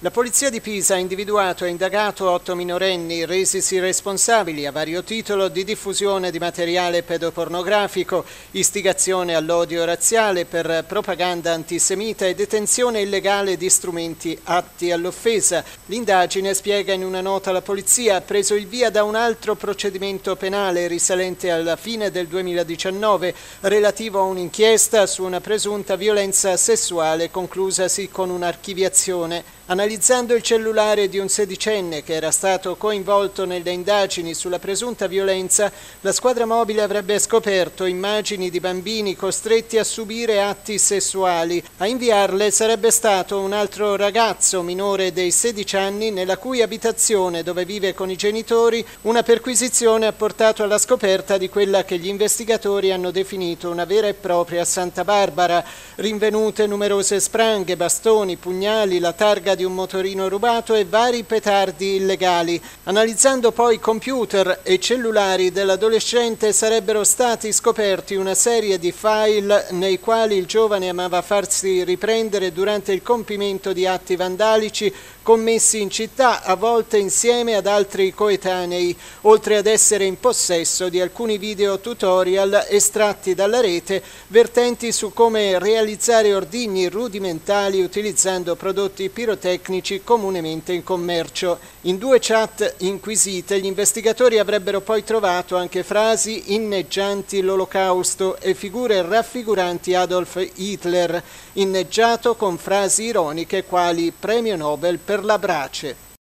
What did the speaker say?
La polizia di Pisa ha individuato e indagato otto minorenni resisi responsabili a vario titolo di diffusione di materiale pedopornografico, istigazione all'odio razziale per propaganda antisemita e detenzione illegale di strumenti atti all'offesa. L'indagine, spiega in una nota la polizia, ha preso il via da un altro procedimento penale risalente alla fine del 2019 relativo a un'inchiesta su una presunta violenza sessuale conclusasi con un'archiviazione. Analizzando il cellulare di un sedicenne che era stato coinvolto nelle indagini sulla presunta violenza, la squadra mobile avrebbe scoperto immagini di bambini costretti a subire atti sessuali. A inviarle sarebbe stato un altro ragazzo minore dei 16 anni nella cui abitazione dove vive con i genitori una perquisizione ha portato alla scoperta di quella che gli investigatori hanno definito una vera e propria Santa Barbara, rinvenute numerose spranghe, bastoni, pugnali, la targa di un motorino rubato e vari petardi illegali. Analizzando poi computer e cellulari dell'adolescente sarebbero stati scoperti una serie di file nei quali il giovane amava farsi riprendere durante il compimento di atti vandalici commessi in città, a volte insieme ad altri coetanei, oltre ad essere in possesso di alcuni video tutorial estratti dalla rete vertenti su come realizzare ordigni rudimentali utilizzando prodotti pirotecnici comunemente in commercio. In due chat inquisite gli investigatori avrebbero poi trovato anche frasi inneggianti l'olocausto e figure raffiguranti Adolf Hitler, inneggiato con frasi ironiche quali premio Nobel per la brace